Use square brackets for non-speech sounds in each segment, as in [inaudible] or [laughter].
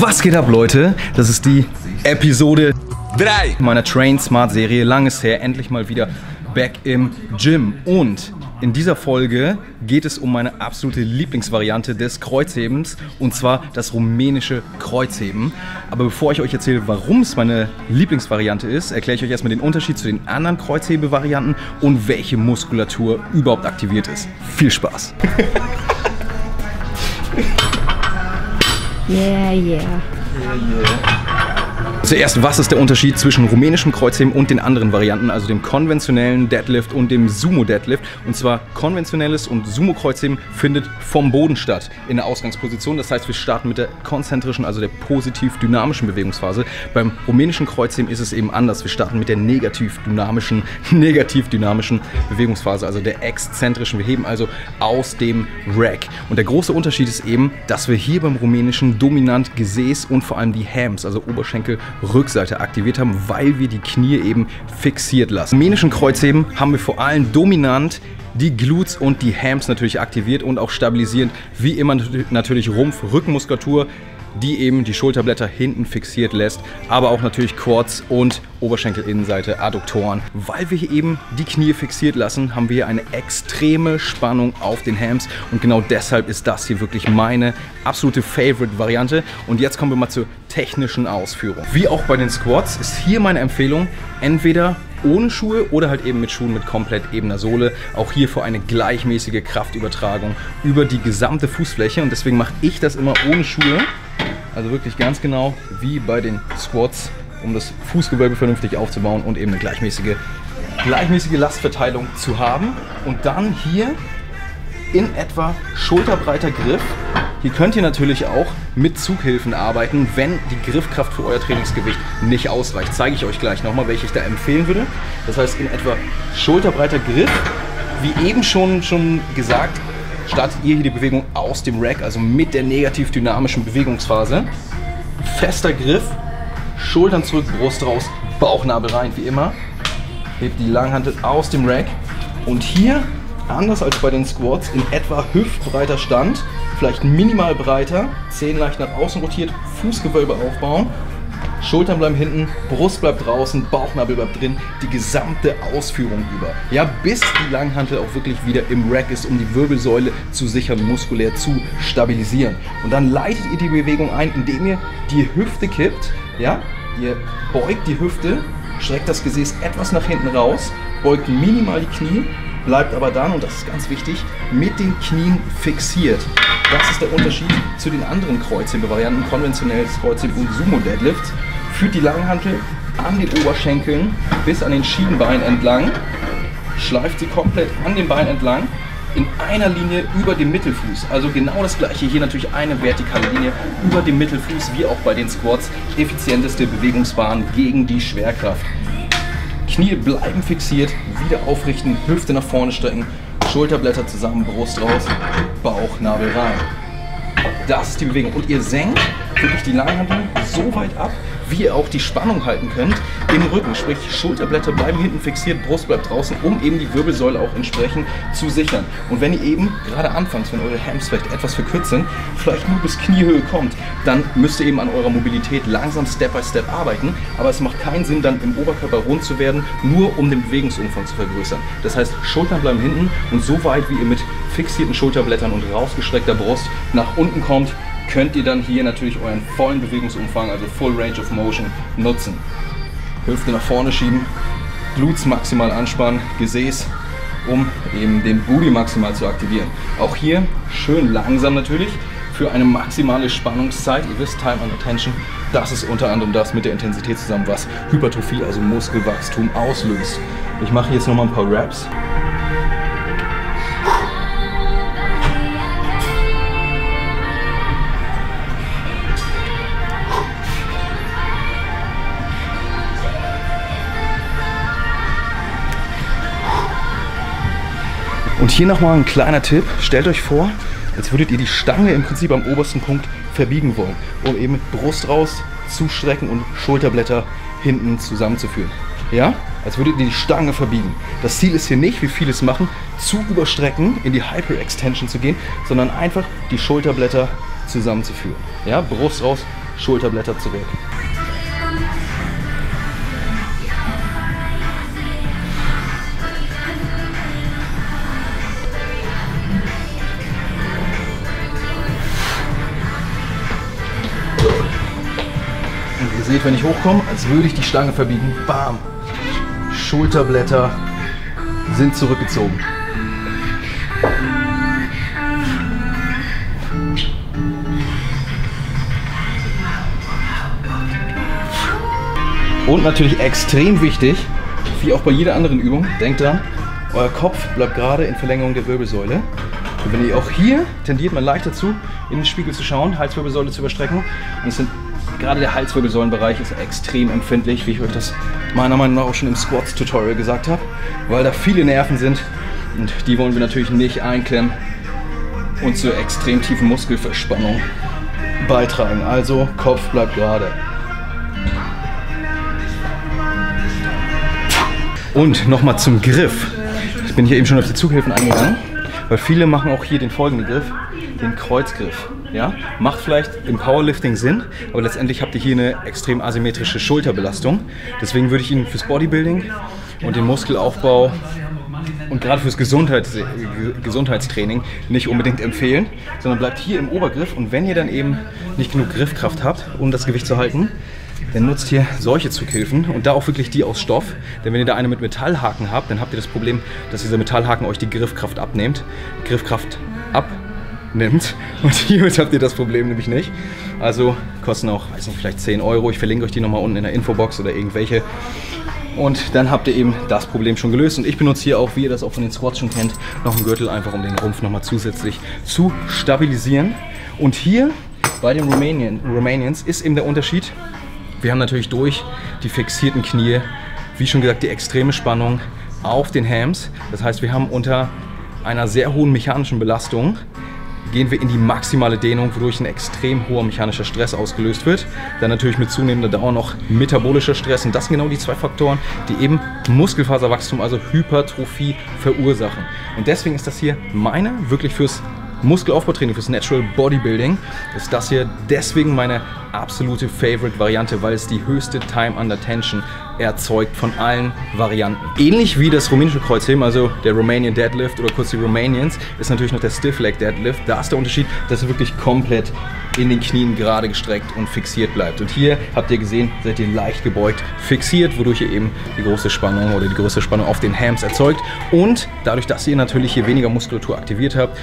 Was geht ab, Leute? Das ist die Episode 3 meiner Train Smart Serie. Langes her, endlich mal wieder back im Gym. Und in dieser Folge geht es um meine absolute Lieblingsvariante des Kreuzhebens und zwar das rumänische Kreuzheben. Aber bevor ich euch erzähle, warum es meine Lieblingsvariante ist, erkläre ich euch erstmal den Unterschied zu den anderen Kreuzhebevarianten und welche Muskulatur überhaupt aktiviert ist. Viel Spaß! [laughs] Yeah, yeah. Zuerst, was ist der Unterschied zwischen rumänischem Kreuzheben und den anderen Varianten, also dem konventionellen Deadlift und dem Sumo Deadlift? Und zwar konventionelles und Sumo Kreuzheben findet vom Boden statt in der Ausgangsposition. Das heißt, wir starten mit der konzentrischen, also der positiv dynamischen Bewegungsphase. Beim rumänischen Kreuzheben ist es eben anders. Wir starten mit der negativ dynamischen, [laughs] negativ dynamischen Bewegungsphase, also der exzentrischen. Wir heben also aus dem Rack. Und der große Unterschied ist eben, dass wir hier beim rumänischen dominant Gesäß und vor allem die Hams, also Oberschenkel, Rückseite aktiviert haben, weil wir die Knie eben fixiert lassen. Im rumänischen Kreuzheben haben wir vor allem dominant die Glutes und die Hams natürlich aktiviert und auch stabilisierend, wie immer natürlich Rumpf, Rückenmuskulatur, die eben die Schulterblätter hinten fixiert lässt, aber auch natürlich Quads und Oberschenkelinnenseite, Adduktoren. Weil wir hier eben die Knie fixiert lassen, haben wir hier eine extreme Spannung auf den Hams und genau deshalb ist das hier wirklich meine absolute Favorite-Variante. Und jetzt kommen wir mal zur technischen Ausführung. Wie auch bei den Squats ist hier meine Empfehlung, entweder ohne Schuhe oder halt eben mit Schuhen mit komplett ebener Sohle. Auch hier für eine gleichmäßige Kraftübertragung über die gesamte Fußfläche. Und deswegen mache ich das immer ohne Schuhe. Also wirklich ganz genau wie bei den Squats, um das Fußgewölbe vernünftig aufzubauen und eben eine gleichmäßige, gleichmäßige Lastverteilung zu haben. Und dann hier in etwa schulterbreiter Griff. Hier könnt ihr natürlich auch mit Zughilfen arbeiten, wenn die Griffkraft für euer Trainingsgewicht nicht ausreicht. Zeige ich euch gleich nochmal, welche ich da empfehlen würde. Das heißt in etwa schulterbreiter Griff. Wie eben schon, schon gesagt, startet ihr hier die Bewegung aus dem Rack, also mit der negativ dynamischen Bewegungsphase. Fester Griff, Schultern zurück, Brust raus, Bauchnabel rein, wie immer. Hebt die Langhantel aus dem Rack. Und hier, anders als bei den Squats, in etwa hüftbreiter Stand, vielleicht minimal breiter, Zehen leicht nach außen rotiert, Fußgewölbe aufbauen Schultern bleiben hinten, Brust bleibt draußen, Bauchnabel bleibt drin, die gesamte Ausführung über. Ja, bis die Langhantel auch wirklich wieder im Rack ist, um die Wirbelsäule zu sichern, muskulär zu stabilisieren. Und dann leitet ihr die Bewegung ein, indem ihr die Hüfte kippt. Ja, ihr beugt die Hüfte, streckt das Gesäß etwas nach hinten raus, beugt minimal die Knie, bleibt aber dann, und das ist ganz wichtig, mit den Knien fixiert. Das ist der Unterschied zu den anderen Kreuzhebevarianten, konventionelles Kreuzheben und Sumo Deadlifts führt die Langhantel an den Oberschenkeln bis an den Schienbein entlang, schleift sie komplett an den Bein entlang, in einer Linie über dem Mittelfuß. Also genau das gleiche, hier natürlich eine vertikale Linie über dem Mittelfuß, wie auch bei den Squats. Effizienteste Bewegungsbahn gegen die Schwerkraft. Knie bleiben fixiert, wieder aufrichten, Hüfte nach vorne strecken, Schulterblätter zusammen, Brust raus, Bauchnabel rein. Das ist die Bewegung. Und ihr senkt wirklich die Langhantel so weit ab, wie ihr auch die Spannung halten könnt im Rücken. Sprich, Schulterblätter bleiben hinten fixiert, Brust bleibt draußen, um eben die Wirbelsäule auch entsprechend zu sichern. Und wenn ihr eben gerade anfangs, wenn eure Hams vielleicht etwas verkürzt sind, vielleicht nur bis Kniehöhe kommt, dann müsst ihr eben an eurer Mobilität langsam Step by Step arbeiten. Aber es macht keinen Sinn, dann im Oberkörper rund zu werden, nur um den Bewegungsumfang zu vergrößern. Das heißt, Schultern bleiben hinten und so weit, wie ihr mit fixierten Schulterblättern und rausgestreckter Brust nach unten kommt, könnt ihr dann hier natürlich euren vollen Bewegungsumfang, also Full Range of Motion, nutzen. Hüfte nach vorne schieben, Glutes maximal anspannen, Gesäß, um eben den Booty maximal zu aktivieren. Auch hier schön langsam natürlich für eine maximale Spannungszeit. Ihr wisst, Time under Tension, das ist unter anderem das mit der Intensität zusammen, was Hypertrophie, also Muskelwachstum auslöst. Ich mache jetzt nochmal ein paar Raps. Und hier nochmal ein kleiner Tipp. Stellt euch vor, als würdet ihr die Stange im Prinzip am obersten Punkt verbiegen wollen, um eben Brust raus, zustrecken und Schulterblätter hinten zusammenzuführen. ja, als würdet ihr die Stange verbiegen. Das Ziel ist hier nicht, wie viele es machen, zu überstrecken, in die Hyper-Extension zu gehen, sondern einfach die Schulterblätter zusammenzuführen. Ja, Brust raus, Schulterblätter zurück. Seht, wenn ich hochkomme, als würde ich die Stange verbiegen. Bam! Schulterblätter sind zurückgezogen. Und natürlich extrem wichtig, wie auch bei jeder anderen Übung, denkt dran, euer Kopf bleibt gerade in Verlängerung der Wirbelsäule. Und wenn ihr auch hier tendiert man leicht dazu, in den Spiegel zu schauen, Halswirbelsäule zu überstrecken. Und es sind, gerade der Halswirbelsäulenbereich ist extrem empfindlich, wie ich euch das meiner Meinung nach auch schon im Squats-Tutorial gesagt habe, weil da viele Nerven sind und die wollen wir natürlich nicht einklemmen und zur extrem tiefen Muskelverspannung beitragen. Also Kopf bleibt gerade. Und nochmal zum Griff. Ich bin hier eben schon auf die Zughilfen eingegangen, weil viele machen auch hier den folgenden Griff, den Kreuzgriff. Ja? Macht vielleicht im Powerlifting Sinn, aber letztendlich habt ihr hier eine extrem asymmetrische Schulterbelastung. Deswegen würde ich Ihnen fürs Bodybuilding und den Muskelaufbau und gerade fürs Gesundheits Gesundheitstraining nicht unbedingt empfehlen, sondern bleibt hier im Obergriff und wenn ihr dann eben nicht genug Griffkraft habt, um das Gewicht zu halten, dann nutzt hier solche Zughilfen und da auch wirklich die aus Stoff. Denn wenn ihr da eine mit Metallhaken habt, dann habt ihr das Problem, dass dieser Metallhaken euch die Griffkraft abnimmt. Griffkraft abnimmt. [laughs] Und hiermit habt ihr das Problem nämlich nicht. Also kosten auch, weiß nicht, vielleicht 10 Euro. Ich verlinke euch die nochmal unten in der Infobox oder irgendwelche. Und dann habt ihr eben das Problem schon gelöst. Und ich benutze hier auch, wie ihr das auch von den Squats schon kennt, noch einen Gürtel, einfach um den Rumpf nochmal zusätzlich zu stabilisieren. Und hier bei den Romanian, Romanians ist eben der Unterschied, wir haben natürlich durch die fixierten Knie, wie schon gesagt, die extreme Spannung auf den Hams. Das heißt, wir haben unter einer sehr hohen mechanischen Belastung gehen wir in die maximale Dehnung, wodurch ein extrem hoher mechanischer Stress ausgelöst wird. Dann natürlich mit zunehmender Dauer noch metabolischer Stress. Und das sind genau die zwei Faktoren, die eben Muskelfaserwachstum, also Hypertrophie verursachen. Und deswegen ist das hier meine wirklich fürs Muskelaufbautraining, fürs Natural Bodybuilding, ist das hier deswegen meine absolute Favorite-Variante, weil es die höchste Time Under Tension erzeugt von allen Varianten. Ähnlich wie das rumänische Kreuzheben, also der Romanian Deadlift oder kurz die Romanians, ist natürlich noch der Stiff Leg Deadlift. Da ist der Unterschied, dass er wirklich komplett in den Knien gerade gestreckt und fixiert bleibt. Und hier habt ihr gesehen, seid ihr leicht gebeugt, fixiert, wodurch ihr eben die große Spannung oder die größte Spannung auf den Hams erzeugt. Und dadurch, dass ihr natürlich hier weniger Muskulatur aktiviert habt,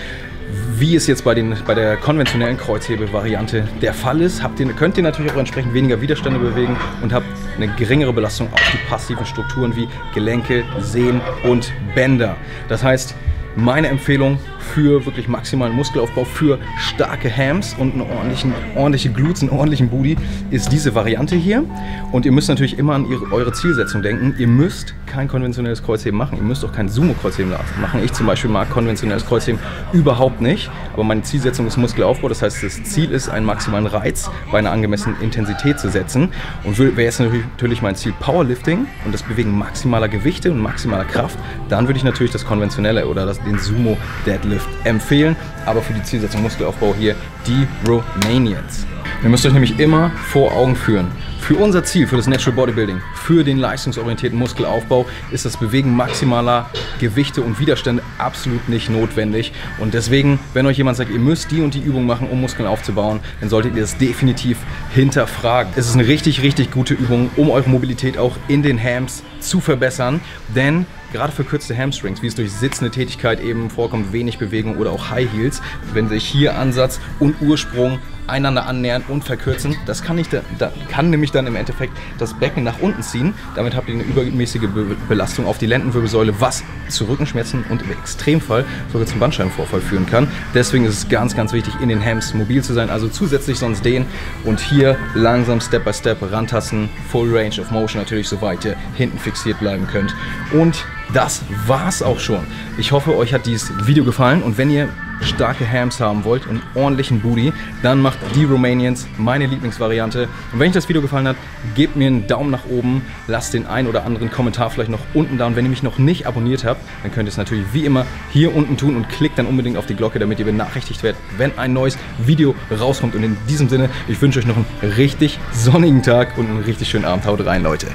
wie es jetzt bei, den, bei der konventionellen Kreuzhebel-Variante der Fall ist, habt ihr, könnt ihr natürlich auch entsprechend weniger Widerstände bewegen und habt eine geringere Belastung auf die passiven Strukturen wie Gelenke, Sehnen und Bänder. Das heißt, meine Empfehlung für wirklich maximalen Muskelaufbau, für starke Hams und einen ordentlichen, ordentliche Glutes, einen ordentlichen Booty, ist diese Variante hier. Und ihr müsst natürlich immer an ihre, eure Zielsetzung denken. Ihr müsst kein konventionelles Kreuzheben machen. Ihr müsst auch kein Sumo-Kreuzheben machen. Ich zum Beispiel mag konventionelles Kreuzheben überhaupt nicht. Aber meine Zielsetzung ist Muskelaufbau. Das heißt, das Ziel ist, einen maximalen Reiz bei einer angemessenen Intensität zu setzen. Und wäre jetzt natürlich mein Ziel Powerlifting und das Bewegen maximaler Gewichte und maximaler Kraft, dann würde ich natürlich das konventionelle oder das, den Sumo-Deadlift empfehlen. Aber für die Zielsetzung Muskelaufbau hier die Romanians. Ihr müsst euch nämlich immer vor Augen führen. Für unser Ziel, für das Natural Bodybuilding, für den leistungsorientierten Muskelaufbau ist das Bewegen maximaler Gewichte und Widerstände absolut nicht notwendig. Und deswegen, wenn euch jemand sagt, ihr müsst die und die Übung machen, um Muskeln aufzubauen, dann solltet ihr das definitiv hinterfragen. Es ist eine richtig, richtig gute Übung, um eure Mobilität auch in den Hams zu verbessern. Denn gerade verkürzte Hamstrings, wie es durch sitzende Tätigkeit eben vorkommt, wenig Bewegung oder auch High Heels, wenn sich hier Ansatz und Ursprung einander annähern und verkürzen. Das kann, nicht, da, kann nämlich dann im Endeffekt das Becken nach unten ziehen. Damit habt ihr eine übermäßige Be Belastung auf die Lendenwirbelsäule, was zu Rückenschmerzen und im Extremfall sogar zum Bandscheibenvorfall führen kann. Deswegen ist es ganz, ganz wichtig, in den Hams mobil zu sein, also zusätzlich sonst den und hier langsam Step by Step rantasten, Full Range of Motion natürlich, soweit ihr hinten fixiert bleiben könnt. Und das war's auch schon. Ich hoffe, euch hat dieses Video gefallen und wenn ihr starke Hams haben wollt und ordentlichen Booty, dann macht die Romanians meine Lieblingsvariante. Und wenn euch das Video gefallen hat, gebt mir einen Daumen nach oben, lasst den ein oder anderen Kommentar vielleicht noch unten da. Und wenn ihr mich noch nicht abonniert habt, dann könnt ihr es natürlich wie immer hier unten tun und klickt dann unbedingt auf die Glocke, damit ihr benachrichtigt werdet, wenn ein neues Video rauskommt. Und in diesem Sinne, ich wünsche euch noch einen richtig sonnigen Tag und einen richtig schönen Abend. Haut rein, Leute.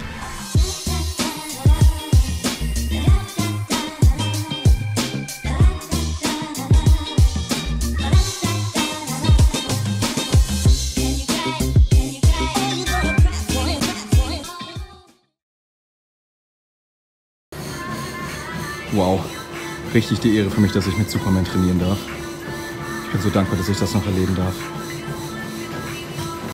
Wow, richtig die Ehre für mich, dass ich mit Superman trainieren darf. Ich bin so dankbar, dass ich das noch erleben darf.